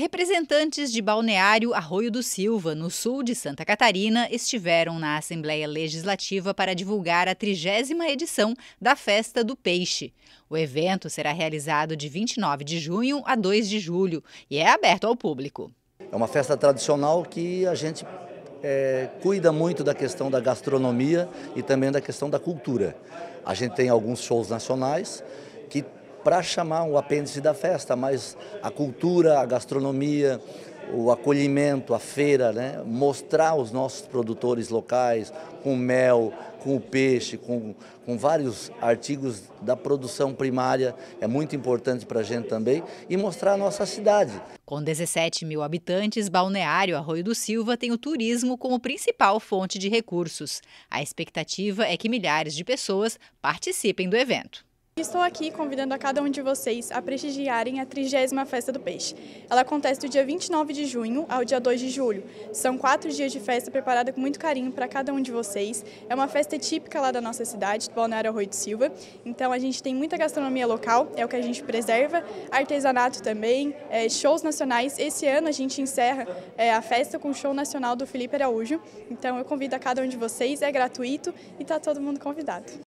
Representantes de Balneário Arroio do Silva, no sul de Santa Catarina, estiveram na Assembleia Legislativa para divulgar a trigésima edição da Festa do Peixe. O evento será realizado de 29 de junho a 2 de julho e é aberto ao público. É uma festa tradicional que a gente é, cuida muito da questão da gastronomia e também da questão da cultura. A gente tem alguns shows nacionais que para chamar o apêndice da festa, mas a cultura, a gastronomia, o acolhimento, a feira, né? mostrar os nossos produtores locais com mel, com o peixe, com, com vários artigos da produção primária, é muito importante para a gente também, e mostrar a nossa cidade. Com 17 mil habitantes, Balneário Arroio do Silva tem o turismo como principal fonte de recursos. A expectativa é que milhares de pessoas participem do evento. Estou aqui convidando a cada um de vocês a prestigiarem a 30 Festa do Peixe. Ela acontece do dia 29 de junho ao dia 2 de julho. São quatro dias de festa preparada com muito carinho para cada um de vocês. É uma festa típica lá da nossa cidade, do Balneário Arroio de Silva. Então a gente tem muita gastronomia local, é o que a gente preserva, artesanato também, é, shows nacionais. Esse ano a gente encerra é, a festa com o show nacional do Felipe Araújo. Então eu convido a cada um de vocês, é gratuito e está todo mundo convidado.